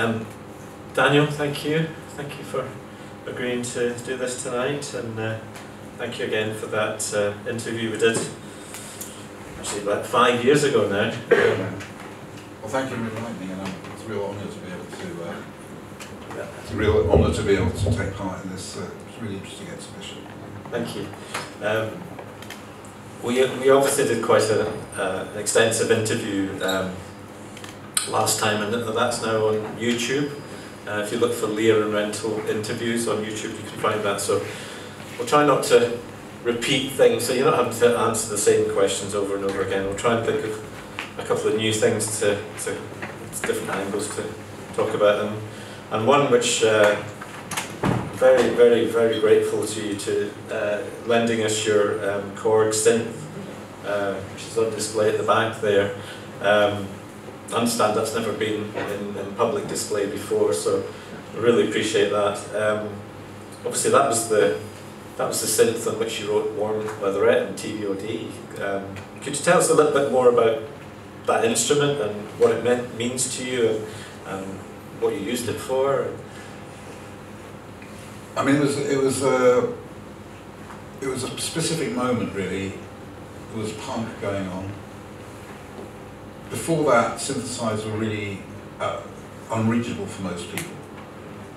Um, Daniel, thank you. Thank you for agreeing to do this tonight, and uh, thank you again for that uh, interview we did actually about five years ago now. Well, thank you for inviting me, and um, it's a real honour to be able to. Uh, it's a real honour to be able to take part in this uh, really interesting exhibition. Thank you. Um, we, we obviously did quite a, uh, an extensive interview um, last time, and that's now on YouTube. Uh, if you look for Leer and Rental interviews on YouTube, you can find that. So we'll try not to repeat things, so you're not having to answer the same questions over and over again. We'll try and think of a couple of new things to, to different angles to talk about them. And one which uh, very, very, very grateful to you to uh, lending us your um, Korg synth, uh, which is on display at the back there. Um, understand that's never been in, in public display before, so I really appreciate that. Um, obviously, that was the that was the synth on which you wrote Warm Leatherette and TVOD. Um, could you tell us a little bit more about that instrument and what it meant, means to you and, and what you used it for? I mean, it was it was a it was a specific moment really. There was punk going on. Before that, synthesizers were really uh, unreachable for most people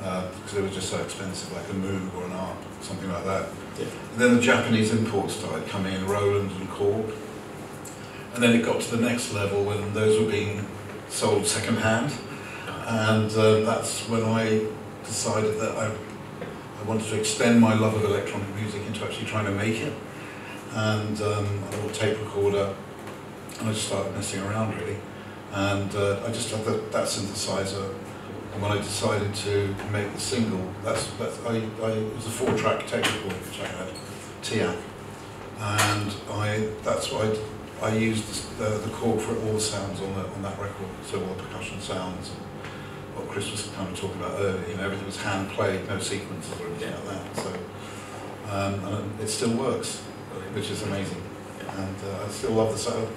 uh, because they were just so expensive, like a Moog or an ARP, something like that. Yeah. And then the Japanese imports started coming in, Roland and Korg. And then it got to the next level when those were being sold second hand. And uh, that's when I decided that I, I wanted to extend my love of electronic music into actually trying to make it. And um, I bought a tape recorder and I just started messing around really. And uh, I just had the, that synthesizer. And when I decided to make the single, that's, that's I, I, it was a four-track tape recorder which I had, TEAC. And I, that's what I I used the, the, Korg for all the sounds on, the, on that record, so all the percussion sounds, and what Chris was kind of talking about earlier, you know, everything was hand played, no sequences or anything like that. So, um, and it still works, which is amazing. And uh, I still love the sound.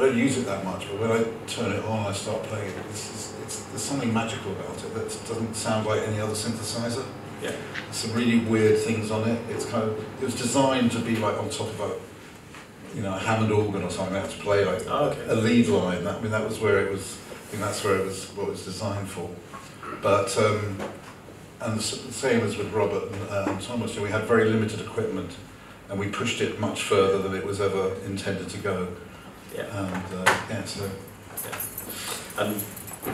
I don't use it that much, but when I turn it on, I start playing it. It's, it's, it's, there's something magical about it that doesn't sound like any other synthesizer. Yeah. There's some really weird things on it. It's kind of it was designed to be like on top of a you know, a Hammond organ or something. They had to play like Oh, okay. a lead line. That, I mean, that was where it was. I think that's where it was what it was designed for. But um, and the same as with Robert and um, Thomas, we had very limited equipment, and we pushed it much further than it was ever intended to go. Yeah. And uh, yeah, so And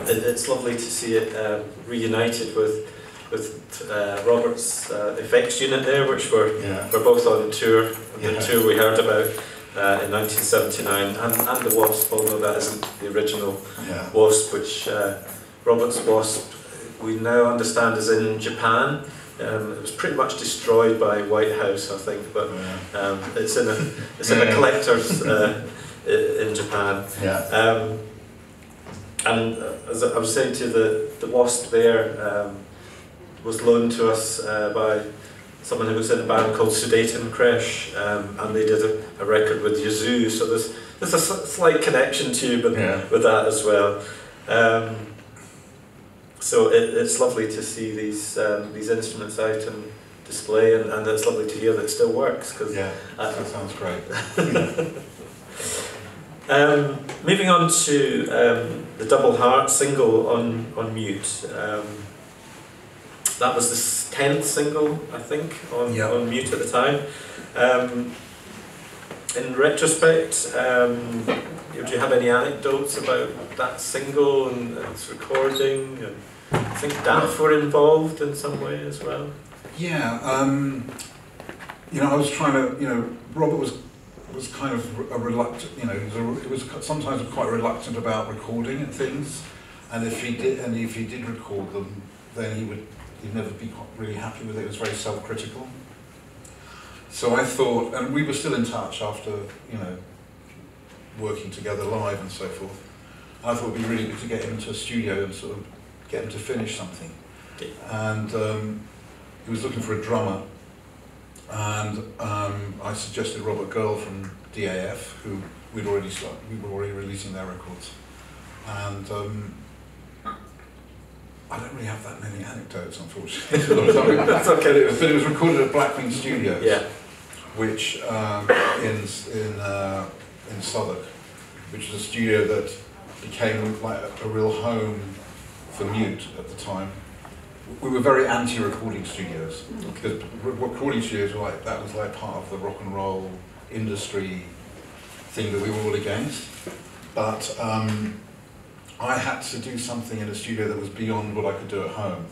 it, it's lovely to see it uh, reunited with with uh, Robert's uh, effects unit there, which were yeah, were both on tour. The Yeah. tour we heard about uh, in 1979, and, and the Wasp, although that isn't the original yeah, Wasp, which uh, Robert's Wasp we now understand is in Japan. Um, it was pretty much destroyed by Whitehouse, I think, but yeah, um, it's in a it's in a Yeah. collector's in Japan. yeah. Um, and as I was saying to you, the, the wasp there um, was loaned to us uh, by someone who was in a band called Sudeten Creche, um, and they did a, a record with Yazoo, so there's, there's a slight connection to you with, Yeah. with that as well. Um, so it, it's lovely to see these um, these instruments out and display, and, and it's lovely to hear that it still works because yeah. That sounds great. Um, moving on to um, the Double Heart single on, on mute. Um, that was the tenth single, I think, on, Yeah. on mute at the time. Um, in retrospect, um, do you have any anecdotes about that single and its recording? And I think DAF were involved in some way as well. Yeah, um, you know, I was trying to, you know, Robert was was kind of a reluctant, you know, he was, a, he was sometimes quite reluctant about recording and things, and if he did, and if he did record them, then he would, he'd never be really happy with it. It was very self-critical. So I thought, and we were still in touch after, you know, working together live and so forth. I thought it'd be really good to get him into a studio and sort of get him to finish something. And um, he was looking for a drummer, and um, I suggested Robert Görl from DAF, who we'd already started, we were already releasing their records, and um, I don't really have that many anecdotes, unfortunately. That's okay. But it, was, but it was recorded at Blackwing Studios, Yeah. which um, in in uh, in Southwark, which was a studio that became like a real home for mute at the time. We were very anti-recording studios because re- recording studios were like that was like part of the rock and roll industry thing that we were all against. But um, I had to do something in a studio that was beyond what I could do at home.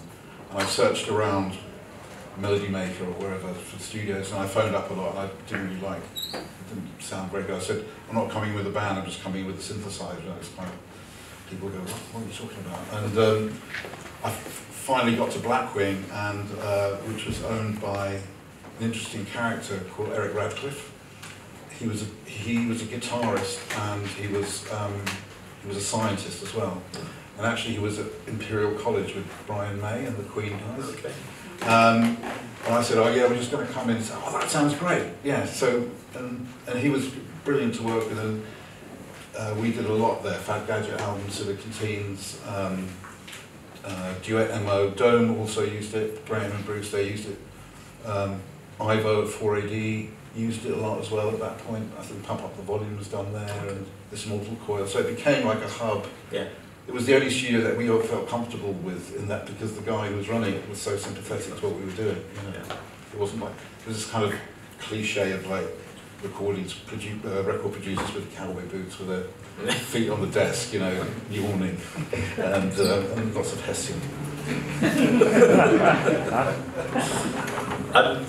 And I searched around Melody Maker or wherever for studios, and I phoned up a lot, and I didn't really like, it didn't sound very good. I said, I'm not coming with a band, I'm just coming with a synthesizer. And it's kind of, people go, what, are you talking about? And um, I finally got to Blackwing, and uh, which was owned by an interesting character called Eric Radcliffe. He was a, he was a guitarist, and he was um, he was a scientist as well. And actually, he was at Imperial College with Brian May and the Queen guys. Okay. Um, and I said, oh yeah, we're just going to come in and say, oh, that sounds great. Yeah, so, and, and he was brilliant to work with, and uh, we did a lot there. Fad Gadget album, Silicon Teens, um, uh, Duet Emmo, Dome also used it, Graham and Bruce, they used it. Um, Ivo at 4AD used it a lot as well at that point. I think Pump Up the Volume was done there, and this Mortal Coil. So it became like a hub Yeah. it was the only studio that we all felt comfortable with in that because the guy who was running it was so sympathetic to what we were doing. You know? Yeah. It wasn't like it was this kind of cliche of like recordings, produ- uh, record producers with cowboy boots with their feet on the desk, you know, yawning, and, uh, and lots of hissing. And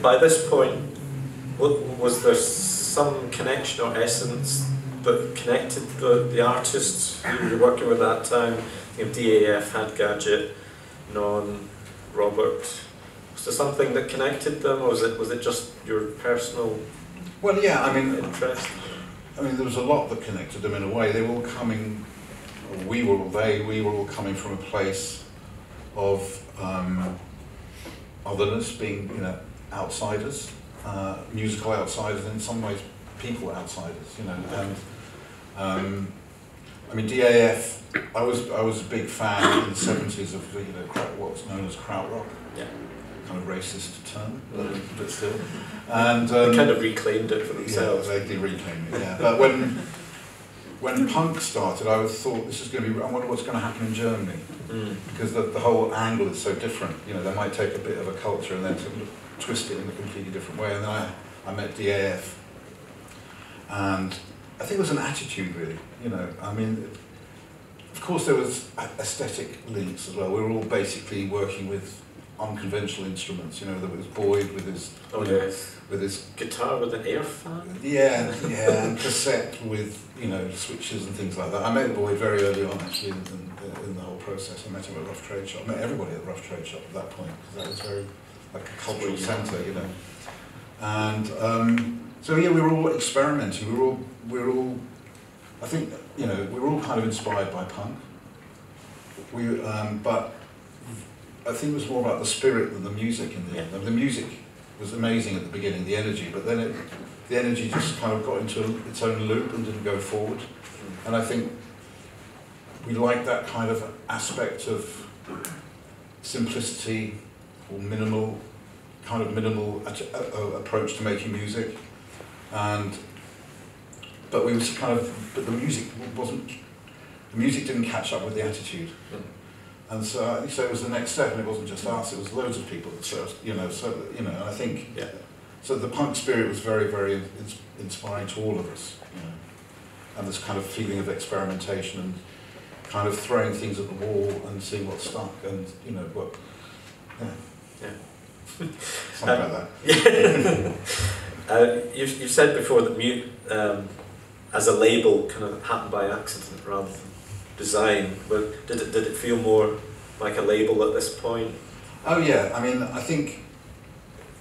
by this point, wa- was there some connection or essence that connected the, the artists you were working with at that time? You know, DAF, Fad Gadget, Non, Robert. Was there something that connected them, or was it was it just your personal Well, yeah, I mean, interest? I mean, there was a lot that connected them in a way. They were all coming, we were all, they, we were all coming from a place of um, otherness, being, you know, outsiders, uh, musical outsiders, in some ways, people outsiders, you know. And um, I mean, DAF, I was, I was a big fan in the 70s of, you know, what's known as krautrock, Yeah, kind of racist term, but, but still. And um, they kind of reclaimed it for yeah, themselves. they reclaimed it, yeah. But when when punk started, I was thought this is going to be. I wonder what's going to happen in Germany Mm. because the, the whole angle is so different. You know, they might take a bit of a culture and then sort of twist it in a completely different way. And then I, I met DAF, and I think it was an attitude really. You know, I mean, of course there was aesthetic links as well. We were all basically working with unconventional instruments. You know, there was Boyd with his Oh yes. with his Guitar with an air fan. yeah, yeah, and cassette with you know switches and things like that. I met Boyd very early on actually in, in, in the whole process. I met him at Rough Trade Shop. I met everybody at Rough Trade Shop at that point because that was very like a cultural centre, you know. And um, so yeah, we were all experimenting. We were all we were all. I think you know we were all kind of inspired by punk. We um, but I think it was more about the spirit than the music in the the music was amazing at the beginning, the energy, but then it, the energy just kind of got into its own loop and didn't go forward. And I think we like that kind of aspect of simplicity or minimal, kind of minimal approach to making music. And, but we was kind of, but the music wasn't, the music didn't catch up with the attitude. Mm. And so, I think so it was the next step, and it wasn't just us; it was loads of people. So, you know, so you know, and I think Yeah. so. The punk spirit was very, very ins- inspiring to all of us, you know, and this kind of feeling of experimentation and kind of throwing things at the wall and seeing what stuck, and you know, what, yeah, Yeah. something like that. Uh, you've, you've said before that mute um, as a label kind of happened by accident rather than design. But did it, did it feel more like a label at this point? Oh yeah, I mean, I think,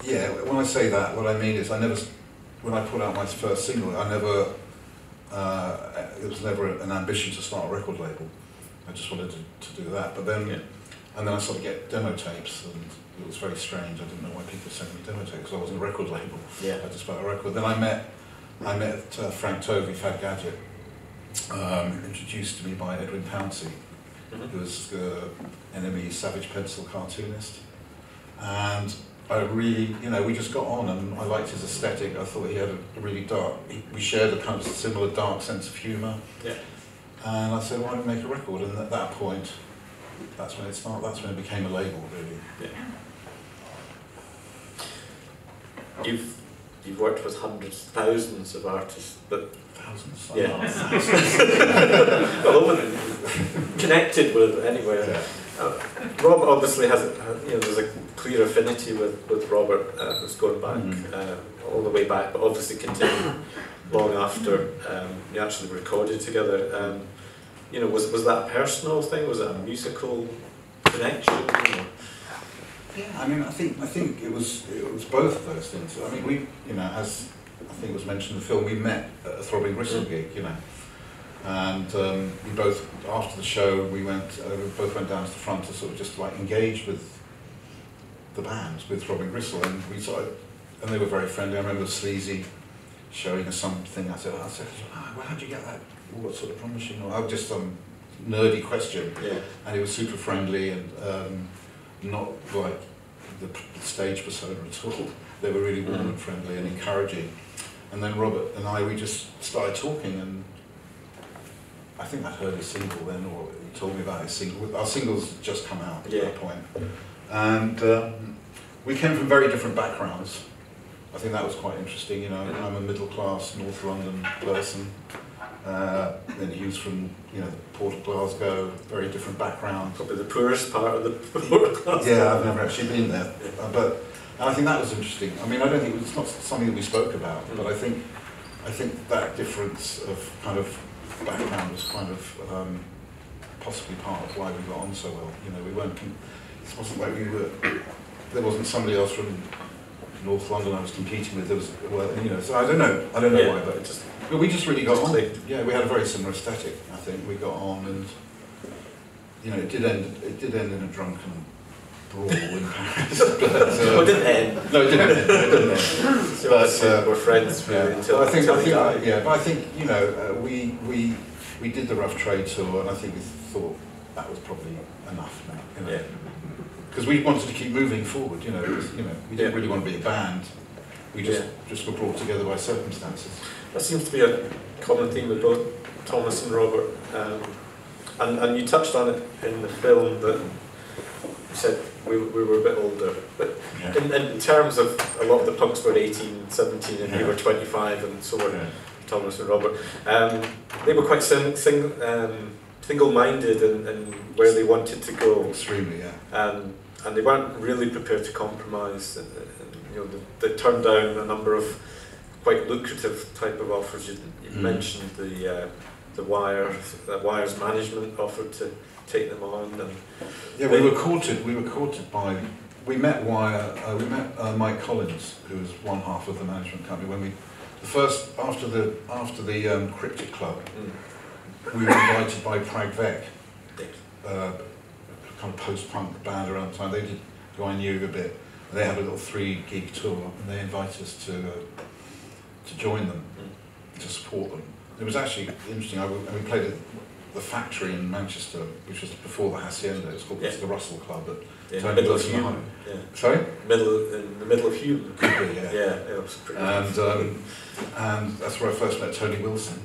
yeah. When I say that, what I mean is, I never, when I put out my first single, I never, uh, it was never an ambition to start a record label. I just wanted to, to do that. But then, Yeah. and then I sort of get demo tapes, and it was very strange. I didn't know why people sent me demo tapes. I wasn't a record label. Yeah. I just felt a record. Then I met, I met uh, Frank Tovey, Fad Gadget, um, introduced to me by Edwin Pouncey, Mhm. who was uh, NME Savage Pencil cartoonist. And I really, you know, we just got on and I liked his aesthetic. I thought he had a really dark, he, we shared a kind of similar dark sense of humour. Yeah. And I said, why don't we make a record? And at that point, that's when it started, that's when it became a label, really. Yeah. You've you've worked with hundreds, thousands of artists, but Thousands. Yeah. Thousands. well, with- connected with anyway. yeah. Uh, Rob obviously has, a- you know, there's a clear affinity with, with Robert uh, that's going back Mhm. uh, all the way back, but obviously continued long after um, you actually recorded together. Um, you know, was was that a personal thing? Was it a musical connection? You know? Yeah, I mean, I think I think it was it was both of those things. I mean, we, you know, as I think was mentioned in the film, we met at a Throbbing Gristle Mm. gig, you know, and um, we both after the show we went uh, we both went down to the front to sort of just like engage with the band with Throbbing Gristle, and we sort of and they were very friendly. I remember Sleazy showing us something. I said, I said, oh, well, how'd you get that? What sort of promising? Or oh, just some nerdy question Yeah. and he was super friendly and um, not like the, the stage persona at all. They were really warm Mm. and friendly and encouraging. And then Robert and I, we just started talking, and I think I'd heard his single then, or he told me about his single. Our singles had just come out at Yeah. that point, and um, we came from very different backgrounds. I think that was quite interesting. You know. I'm a middle class North London person. Uh, then he was from, you know, the Port of Glasgow, very different background. Probably the poorest part of the poor class. Yeah, I've never actually been there, but and I think that was interesting. I mean, I don't think it was not something that we spoke about, but I think I think that difference of kind of background was kind of um, possibly part of why we got on so well. You know, we weren't. It wasn't like we were. There wasn't somebody else from North London I was competing with. There was, well, you know. So I don't know. I don't know Yeah, why, but it just but we just really got on. Yeah, we had a very similar aesthetic. I think we got on, and you know, it did end. It did end in a drunken brawl in Paris. but, well, uh, it didn't end. no, it didn't. End, it didn't end. So But, uh, we're friends really Yeah. until, I think. until I think. died. yeah, but I think you know, uh, we we we did the rough trade tour, and I think we thought that was probably enough now. You know. Yeah. Because we wanted to keep moving forward, you know, you know, we didn't Yeah. really want to be a band. We just Yeah. just were brought together by circumstances. That seems to be a common theme with both Thomas and Robert. Um, and, and you touched on it in the film that you said we, we were a bit older. But Yeah. in, in terms of a lot of the punks were 18, 17, and you Yeah. were 25, and so were Yeah. Thomas and Robert. Um, they were quite sing, sing, um, single-minded and, in where they wanted to go. Extremely, yeah. um, and they weren't really prepared to compromise. And, and, you know, they, they turned down a number of quite lucrative type of offers. You, you Mm. mentioned the uh, the Wire, the Wire's management offered to take them on, and Yeah, we were courted. We were courted by. We met Wire. Uh, we met uh, Mike Collins, who was one half of the management company. When we, the first after the after the um, Cryptic Club, we were invited by Prag Vec, uh, kind of post-punk band around the time. They did who I knew a bit. They had a little three-gig tour, and they invited us to uh, to join them, to support them. It was actually interesting. I, we played at the Factory in Manchester, which was before the Hacienda. It's called Yeah. the Russell Club. But in the Tony middle of Wilson. High. Yeah, sorry, middle in the middle of Hulme. could be, yeah. Yeah, it was pretty. And um, and that's where I first met Tony Wilson,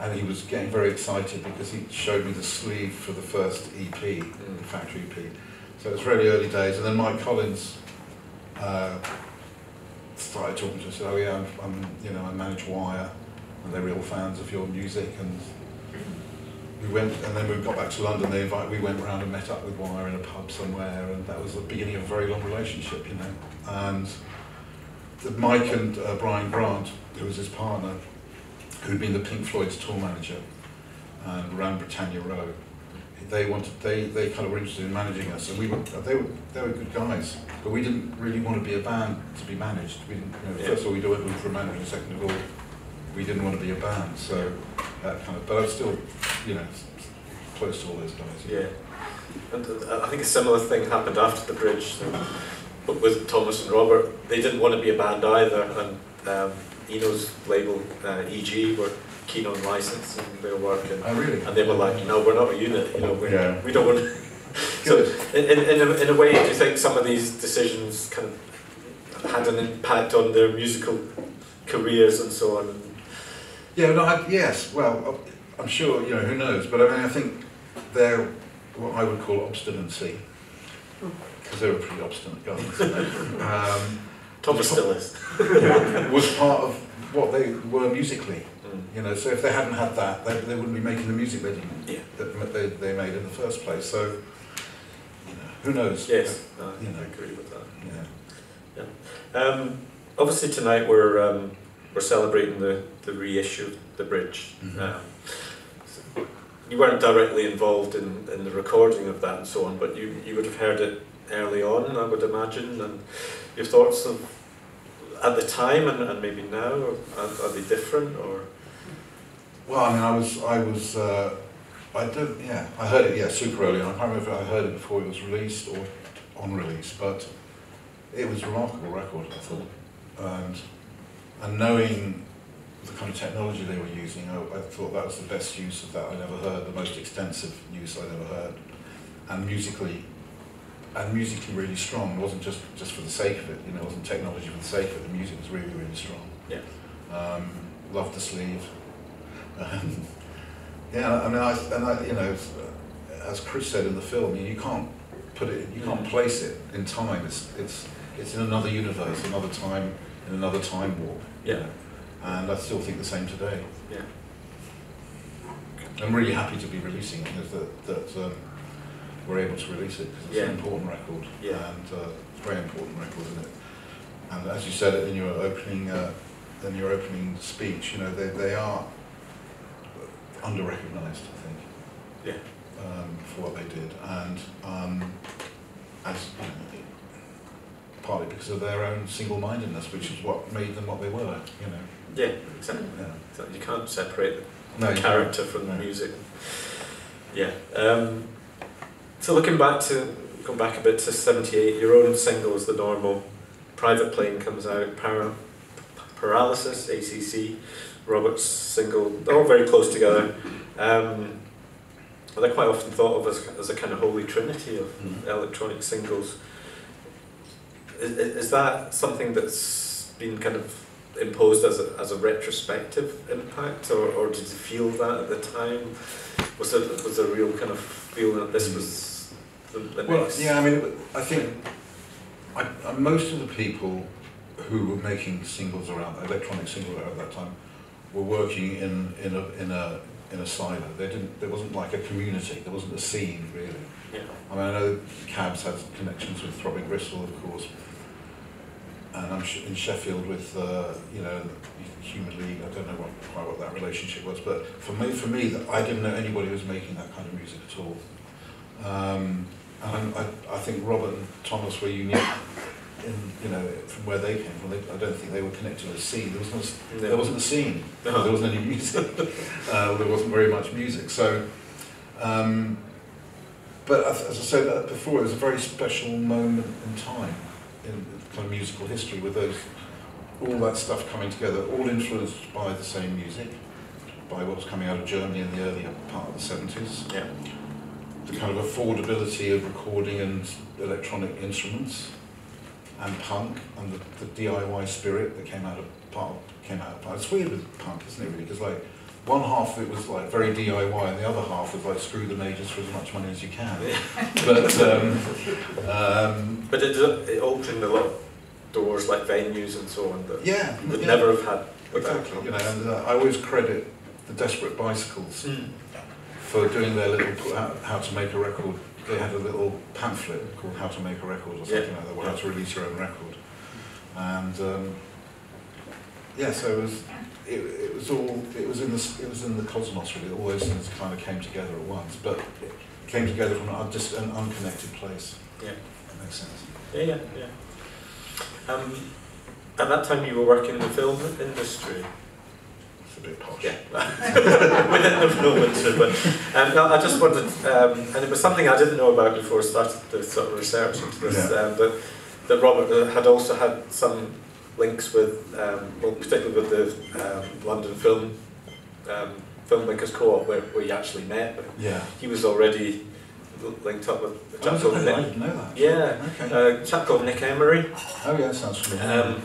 and he was getting very excited because he showed me the sleeve for the first EP, Mm. the Factory EP. So it was really early days, and then Mike Collins uh, started talking to us. Said, "Oh yeah, I'm, I'm you know I manage Wire, and they're real fans of your music." And we went, and then we got back to London. They invite, we went round and met up with Wire in a pub somewhere, and that was the beginning of a very long relationship, you know. And the Mike and uh, Brian Grant, who was his partner, who'd been the Pink Floyd's tour manager and ran Britannia Row. They wanted, they, they kind of were interested in managing us, and we were, they were, they were good guys, but we didn't really want to be a band to be managed. We didn't, you know, Yeah. first of all, we didn't look for a manager, second of all, we didn't want to be a band, so that kind of, but I'm still, you know, close to all those guys. Yeah, and uh, I think a similar thing happened after the bridge. So, but with Thomas and Robert, they didn't want to be a band either, and um, Eno's label uh, EG were keen on licensing their work, and, Oh, really? and they were like, no, we're not a unit, you know, we, Yeah. we don't want. so, in, in, in, a, in a way, do you think some of these decisions kind of had an impact on their musical careers and so on? Yeah, no, I, yes. Well, I'm sure you know who knows, but I mean, I think they're what I would call obstinacy because they were pretty obstinate guys. um, Thomas still is. was part of what they were musically. Mm. You know, so if they hadn't had that, they, they wouldn't be making the music they did, Yeah. that they, they made in the first place. So, you know, who knows? Yes, no, I You know. agree with that. Yeah. Um, obviously tonight we're um, we're celebrating the, the reissue of the bridge. Mhm. Um, so you weren't directly involved in, in the recording of that and so on, but you, you would have heard it early on, I would imagine, and your thoughts of at the time and, and maybe now are, are they different or Well, I mean, I was, I was, uh, I don't, yeah, I heard it, yeah, super early on. I can't remember if I heard it before it was released or on release, but it was a remarkable record, I thought. And, and knowing the kind of technology they were using, I, I thought that was the best use of that I'd ever heard, the most extensive use I'd ever heard. And musically, and musically really strong. It wasn't just, just for the sake of it, you know, it wasn't technology for the sake of it. The music was really, really strong. Yeah. Um, loved the sleeve. Um, yeah, I mean, I, and I, you know, as Chris said in the film, you, you can't put it, you can't place it in time. It's, it's, it's in another universe, another time, in another time warp. Yeah. And I still think the same today. yeah I'm really happy to be releasing it, that, that um, we're able to release it because it's Yeah. an important record. Yeah. And uh, it's a very important record, isn't it? And as you said in your opening, uh, in your opening speech, you know, they, they are under-recognised, I think. Yeah. Um, for what they did, and um, as you know, partly because of their own single-mindedness, which is what made them what they were. You know. yeah exactly Yeah. You can't separate the No, character from the No. music. Yeah. Um, so looking back to going back a bit to '78, your own single singles, the normal, "Private Plane" comes out, Para, "Paralysis," ACC, Robert's single, they're all very close together. Um, they're quite often thought of as, as a kind of holy trinity of Mhm. electronic singles. Is, is that something that's been kind of imposed as a, as a retrospective impact, or, or did you feel that at the time? Was there, was a real kind of feeling that this was the, the Well, next? yeah, I mean, I think I, I, most of the people who were making singles around electronic singles at that time were working in in a in a in a silo. They didn't. There wasn't like a community. There wasn't a scene really. Yeah. I mean, I know Cabs had connections with Throbbing Gristle, of course, and I'm sh- in Sheffield with uh, you know Human League. I don't know what, quite what that relationship was, but for me, for me, that I didn't know anybody who was making that kind of music at all. Um, and I, I think Robert and Thomas were unique in you know from where they came from. They, I don't think they were connected to a scene. There was no, there wasn't a scene. There wasn't any music. uh, there wasn't very much music. So. Um, but as, as I said uh, before, it was a very special moment in time in kind of musical history with those all that stuff coming together, all influenced by the same music, by what was coming out of Germany in the earlier part of the seventies. Yeah. The kind of affordability of recording and electronic instruments, and punk, and the, the DIY spirit that came out of part came out of punk. It's weird with punk, isn't it? Really, because like one half of it was like very DIY, and the other half was like screw the majors for as much money as you can. but um, um, But it, it opened a lot of doors, like venues and so on, that yeah, would yeah, never have had without exactly. You know, and uh, I always credit the Desperate Bicycles Mm. for doing their little put how to make a record. They had a little pamphlet called How to Make a Record or something Yeah. like that, or How to Release Your Own Record. And um, yeah, so it was it, it was all it was in the it was in the cosmos really. All those things kind of came together at once, but it came together from an, just an unconnected place. Yeah. That makes sense. Yeah, yeah, yeah. Um, at that time, you were working in the film industry. Bit posh. Yeah, within the industry. But um, no, I just wondered, um, and it was something I didn't know about before I started the sort of research into this. Yeah. Um, that that Robert uh, had also had some links with, um, well, particularly with the um, London Film um, filmmakers co-op where, where you actually met, but Yeah. he was already linked up with a Oh, chap I called didn't know that. Yeah, Okay. a chap called Nick Emery, oh yeah, sounds familiar. um,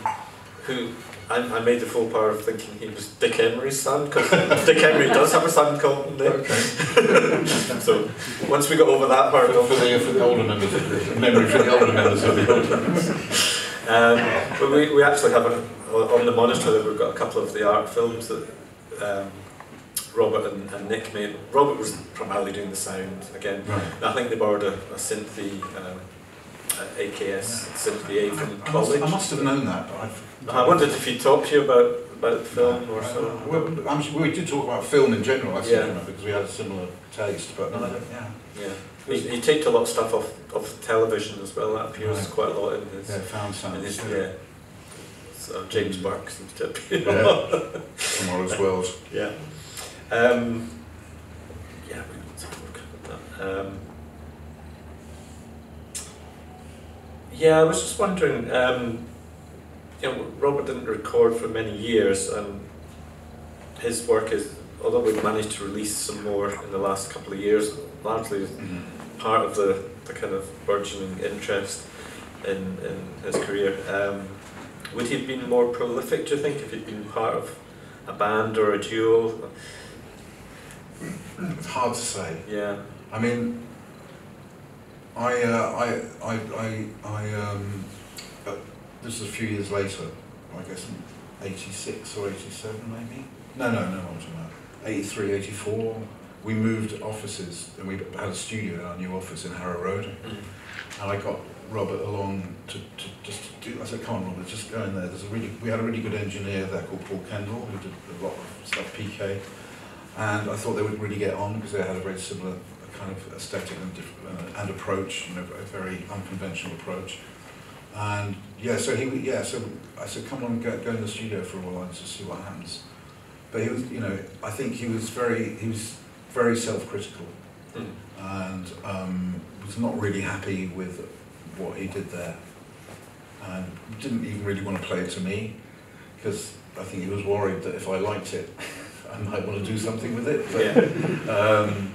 who I, I made the full power of thinking he was Dick Emery's son because Dick Emery does have a son called Nick. okay. So once we got over that hurdle, for the, for the older members, of the, memory for the older members of the audience. Um, but we, we actually have a, on the monitor that we've got a couple of the art films that um, Robert and, and Nick made. Robert was primarily doing the sound again. Right. I think they borrowed a, a Synthi, um, AKS Synthi A from I must, college. I must have known that. I wondered if he talked to you about, about film or Uh, so. Well, I'm, sure- we did talk about film in general, I Yeah. remember, because we had a similar taste, but no, don't, yeah. Yeah. He, he taped a lot of stuff off, off television as well. That appears Right. quite a lot in his. Yeah, found in sound. his yeah. So James Burke seems to be. Yeah. Tomorrow's World. Yeah. Um, yeah, we can take a look at that. Um, yeah, I was just wondering, um, you know, Robert didn't record for many years, and his work is, although we've managed to release some more in the last couple of years, largely part of the, the kind of burgeoning interest in, in his career. Um, would he have been more prolific, do you think, if he'd been part of a band or a duo? It's hard to say. Yeah. I mean, I, uh, I, I, I, I, um, this is a few years later, I guess in 86 or 87 maybe? No, no, no, I'm talking about 83, 84. We moved offices and we had a studio in our new office in Harrow Road. And I got Robert along to, to just to do, I said, come on Robert, just go in there. There's a really, we had a really good engineer there called Paul Kendall who did a lot of stuff, PK. And I thought they would really get on because they had a very similar kind of aesthetic and, uh, and approach, you know, a very unconventional approach. And yeah, so he, yeah, so I said, come on, go, go in the studio for a while and just see what happens. But he was, you know, I think he was very, he was very self-critical Mm. and um, was not really happy with what he did there. And didn't even really want to play it to me because I think he was worried that if I liked it, I might want to do something with it. But, Yeah. um,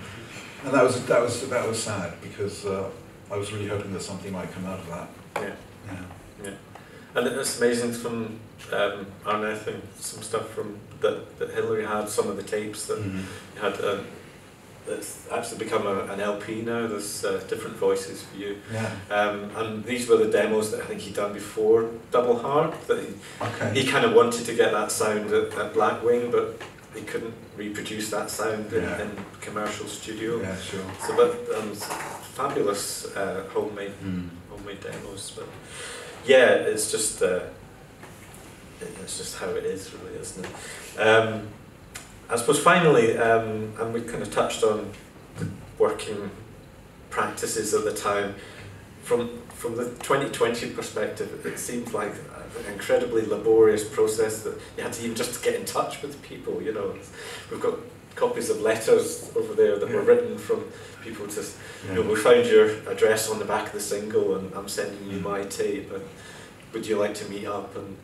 and that was that was that was sad because uh, I was really hoping that something might come out of that. Yeah. Yeah. yeah. And it's amazing from um, unearthing some stuff from that, that Hillary had, some of the tapes that Mhm. had. Um, it's actually become a, an LP now. There's uh, different voices for you, Yeah. um, and these were the demos that I think he'd done before Double Heart. That he, Okay. he kind of wanted to get that sound at, at Blackwing, but he couldn't reproduce that sound in, Yeah. in commercial studio. Yeah. Sure. So, but um, fabulous uh, homemade Mm. homemade demos. But yeah, it's just uh, it's just how it is, really, isn't it? Um, I suppose finally, um, and we kind of touched on the working practices at the time. From from the 2020 perspective, it seems like incredibly laborious process that you had to even just get in touch with people. You know, we've got copies of letters over there that were written from people to you know, Yeah. we found your address on the back of the single and I'm sending you my tape and would you like to meet up and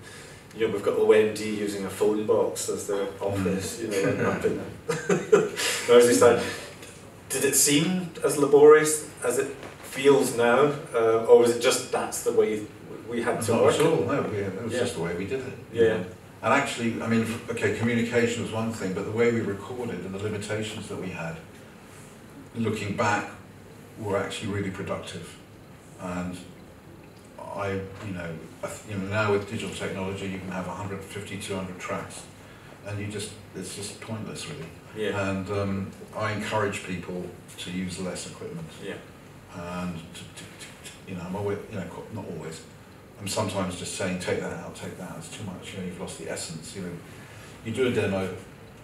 you know we've got OMD using a phone box as their office you know and up in Merseyside did it seem as laborious as it feels now uh, or was it just that's the way we had to Not work at all. No, we, it was Yeah. just the way we did it. yeah And actually, I mean, okay, communication was one thing, but the way we recorded and the limitations that we had, looking back, were actually really productive. And I, you know, I you know, now with digital technology, you can have 150, 200 tracks, and you just, it's just pointless, really. yeah And um, I encourage people to use less equipment yeah and to, to, to, to- you know, I'm always, you know, not always. I'm sometimes just saying, take that out, take that. Out, it's too much. You know, you've lost the essence. You know, you do a demo, it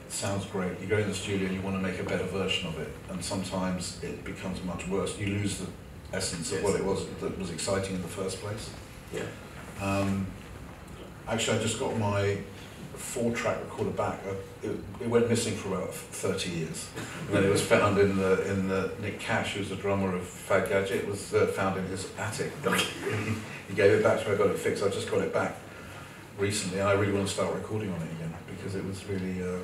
sounds great. You go in the studio and you want to make a better version of it, and sometimes it becomes much worse. You lose the essence of what it was that was exciting in the first place. yeah Um, actually, I just got my four-track recorder back. Uh, It, it went missing for about 30 years. And then it was found in the, in the, Nick Cash, who's the drummer of Fad Gadget, it was uh, found in his attic. he gave it back to me, I got it fixed. I just got it back recently, and I really want to start recording on it again because it was really, uh,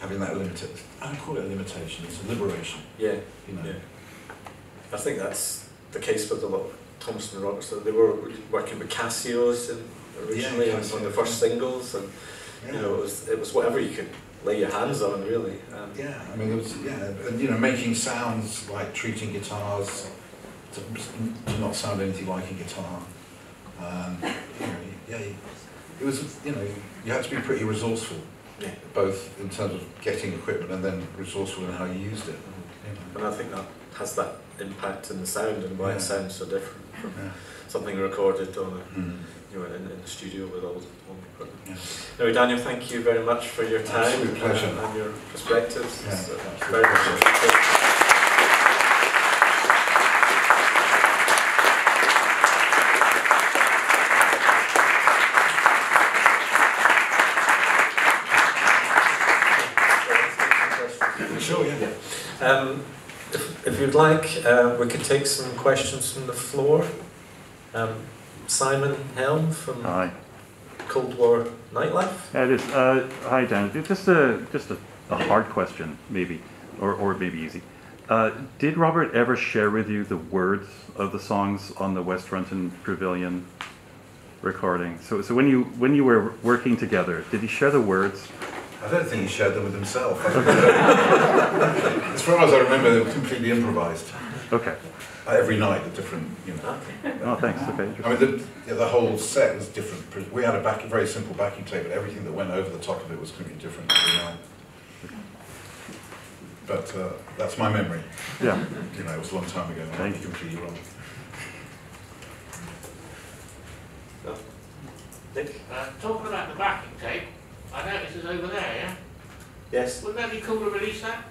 having that limited. I don't call it a limitation. It's a liberation. Yeah, You know. yeah. I think that's the case with a lot of Thompson and Roberts. They were working with Casios and originally Yeah, and on the first singles, and Yeah. You know it was it was whatever you could lay your hands on, really. Um, Yeah, I mean, it was, yeah, and you know, making sounds like treating guitars to, to not sound anything like a guitar. Um, you know, yeah, it was, you know, you had to be pretty resourceful, yeah. both in terms of getting equipment and then resourceful in how you used it. You know. And I think that has that impact in the sound and why Yeah. it sounds so different from Yeah. something recorded on a, Mm. you know, in, in the studio with all the equipment. Yeah. Anyway, Daniel, thank you very much for your time pleasure. uh, and your perspectives. Yeah, uh, absolute very much pleasure. appreciated. Sure, yeah. Um, you'd like, uh, we could take some questions from the floor. Um, Simon Helm from Hi. Cold War Nightlife. Yeah, it is. Uh, hi, Dan. Just a just a, a hard question, maybe, or or maybe easy. Uh, did Robert ever share with you the words of the songs on the West Runton Pavilion recording? So so when you when you were working together, did he share the words? I don't think he shared them with himself. as far as I remember, they were completely improvised. Okay. Uh, every night, a different, you know. Oh, thanks. Okay. I mean, the, yeah, the whole set was different. We had a back, very simple backing tape, but everything that went over the top of it was completely different every night. But uh, that's my memory. Yeah. You know, it was a long time ago. I might Thank be you. completely wrong. Nick? Uh, talking about the backing tape, I noticed it's over there, yeah? Yes. Wouldn't that be cool to release that?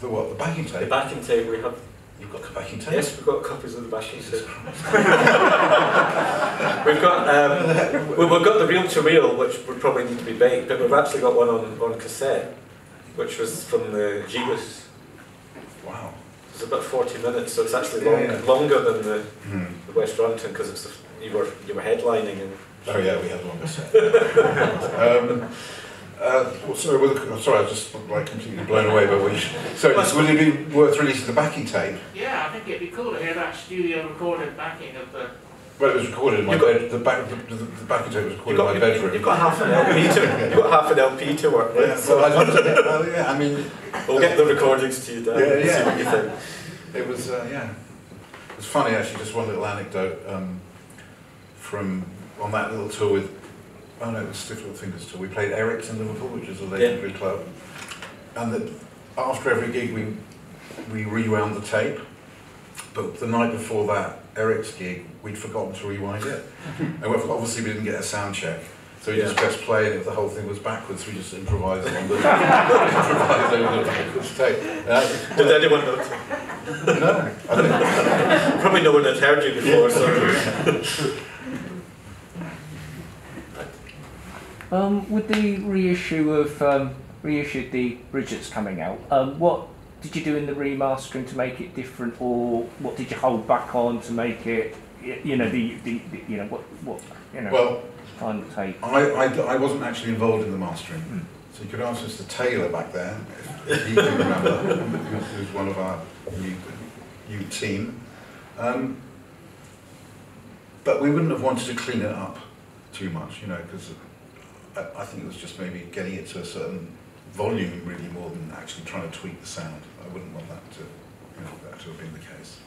The what? The backing The tape? backing tape we have. You've got the backing tape? Yes, we've got copies of the backing Jesus tape. We've got um, we- we've got the reel to reel, which would probably need to be baked, but we've actually got one on, on cassette, which was from the Jeebus. Wow. It's about forty minutes, so it's actually Yeah, long, yeah. longer than the, Hmm. the West Runton because it's you were you were headlining and Oh yeah, we had a longer set. um, uh, well, sorry, well, I'm sorry, I was just like completely blown away by what you. Sorry, would it be worth releasing the backing tape? Yeah, I think it'd be cool to hear that studio recorded backing of the. Well, it was recorded in my got- bed. The back, the, the, the backing tape was you've recorded in my bedroom. you've got half an LP to you've got half an LP to work with. Yeah, so well, I don't, well, yeah, I mean, we'll get the recordings to you, Dan. Yeah, and see what you think. it was, uh, yeah. It was funny actually, just one little anecdote um, from on that little tour with, oh no, it was Stiff Little Fingers tour. We played Eric's in Liverpool, which is a legendary club. And that after every gig, we, we rewound the tape. But the night before that, Eric's gig, we'd forgotten to rewind it. and we- obviously we didn't get a sound check. So we just Yeah. pressed play, and if the whole thing was backwards, we just improvised on the improvised over the backwards tape. Uh, Did anyone know? no, Probably no one had heard you before, so. Um, with the reissue of um, reissued the Bridget's coming out, um, what did you do in the remastering to make it different, or what did you hold back on to make it, you know, the, the, the you know what what you know well, final take? I, I, I wasn't actually involved in the mastering. So you could ask Mr. Taylor back there, if he can remember, who was one of our new, new team. Um, but we wouldn't have wanted to clean it up too much, you know, because I, think it was just maybe getting it to a certain volume really more than actually trying to tweak the sound. I wouldn't want that to, you know, that to have been the case.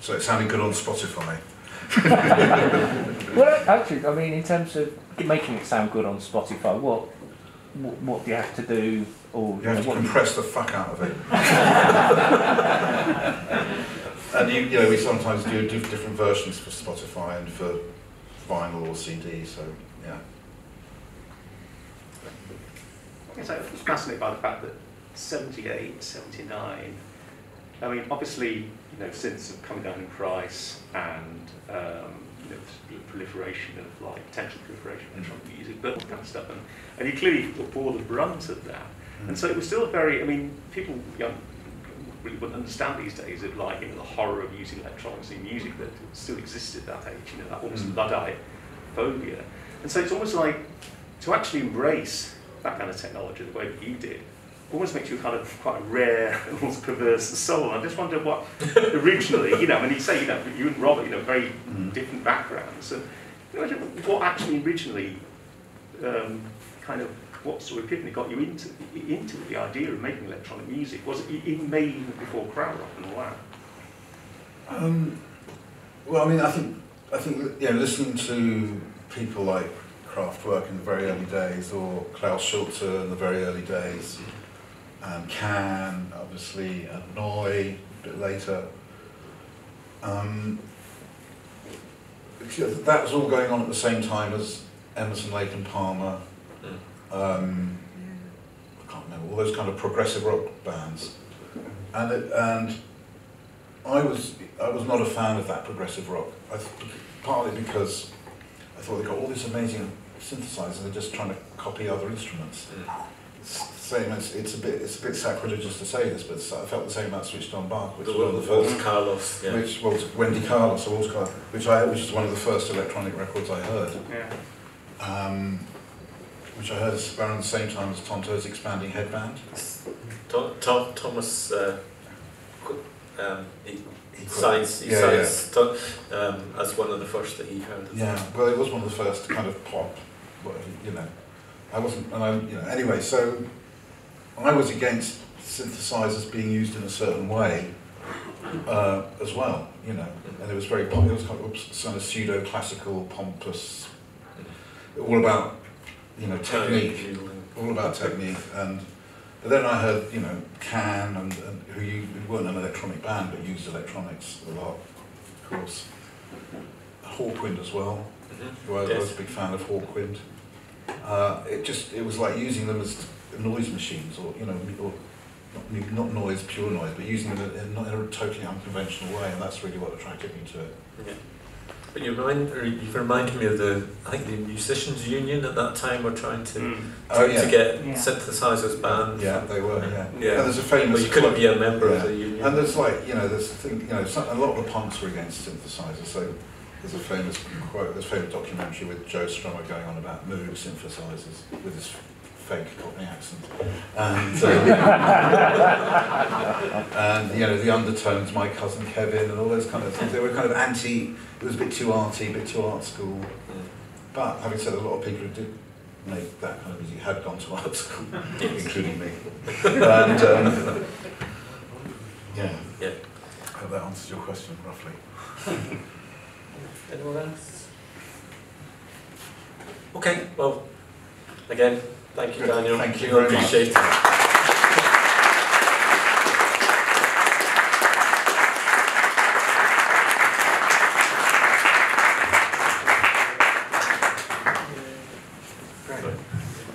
So it sounded good on Spotify. Well, actually, I mean, in terms of making it sound good on Spotify, what what, what do you have to do, or You have know, to what, compress the fuck out of it. and you, you know, we sometimes do diff- different versions for Spotify and for vinyl or CD. So yeah, I guess I was fascinated by the fact that 78, 79, I mean, obviously, you know, since coming down in price and, um, you know, the proliferation of, like, potential proliferation of electronic music, but all that kind of stuff, and, and you clearly bore the brunt of that. And so it was still very, I mean, people young, really wouldn't understand these days of, like, you know, the horror of using electronics in music that still existed at that age, you know, that almost Mm. Luddite phobia. And so it's almost like to actually embrace that kind of technology the way that you did almost makes you kind of quite a rare, almost perverse soul. I just wonder what originally, you know, when you say, you know, you and Robert, you know, very Mm. different backgrounds, and you know, what actually originally um, kind of what sort of epiphany got you into into the idea of making electronic music? Was it even made even before krautrock and all that? Um, well, I mean, I think I think that, you know, listening to people like Kraftwerk in the very early days, or Klaus Schulze in the very early days, and Can, obviously, and Neu a bit later. Um, that was all going on at the same time as Emerson, Lake and Palmer. Um, I can't remember all those kind of progressive rock bands, and it, and I was I was not a fan of that progressive rock. I th- partly because I thought they got all this amazing synthesizers. They're just trying to copy other instruments. It's same as it's a bit it's a bit sacrilegious to say this, but I felt the same about Switched On Bach, which The was one of the Walter first. Carlos, yeah. Which was Wendy Carlos, or Walter Carlos, which I which is one of the first electronic records I heard. Yeah. Um, which I heard around the same time as Tonto's expanding headband. Tom, Tom, Thomas, uh, um, he, He cites, he yeah, Tom, um, as one of the first that he heard. Yeah, well, it was one of the first kind of pop, you know. I wasn't, and I, you know, anyway, so I was against synthesizers being used in a certain way uh, as well, you know. And it was very, it was kind of, oops, kind of pseudo-classical, pompous, all about, you know, technique, all about technique. And but then I heard, you know, Can and, and who, you, weren't an electronic band but used electronics a lot, of course. Hawkwind as well Mhm. who I Yes. was a big fan of Hawkwind. Uh, it just it was like using them as noise machines, or you know, or not, not noise, pure noise, but using them in, in a totally unconventional way, and that's really what attracted me to it. Yeah. But you remind, or you've reminded me of the, I think the musicians union at that time were trying to, Mm. to, Oh, yeah. to get Yeah. synthesizers banned. Yeah, they were. Yeah, Yeah. And there's a famous. But you couldn't quote- be a member Yeah. of the union. And there's like, you know, there's a thing, you know, some, a lot of the punks were against synthesizers. So there's a famous quote, there's a famous documentary with Joe Strummer going on about Moog synthesizers with his fake Cockney accent. And, um, and you know, the undertones, my cousin Kevin, and all those kind of things. They were kind of anti, it was a bit too arty, a bit too art school. But having said, a lot of people who did make that kind of music had gone to art school, including me. And um, yeah. Yeah. I hope that answers your question roughly. Anyone else? Okay, well, again, thank you, Good. Daniel. Thank you We very much. appreciate it.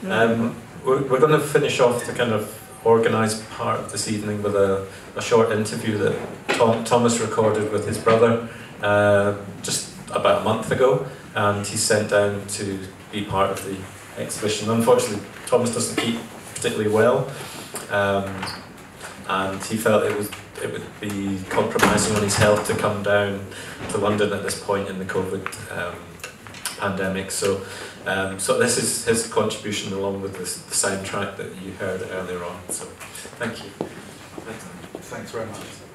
Um, we're we're going to finish off the kind of organised part of this evening with a, a short interview that Tom, Thomas recorded with his brother uh, just about a month ago, and he sent down to be part of the exhibition. Unfortunately, Thomas doesn't keep particularly well, um, and he felt it was it would be compromising on his health to come down to London at this point in the COVID um, pandemic. So. Um, so this is his contribution along with this, the soundtrack that you heard earlier on. So thank you. Thanks. Thanks very much.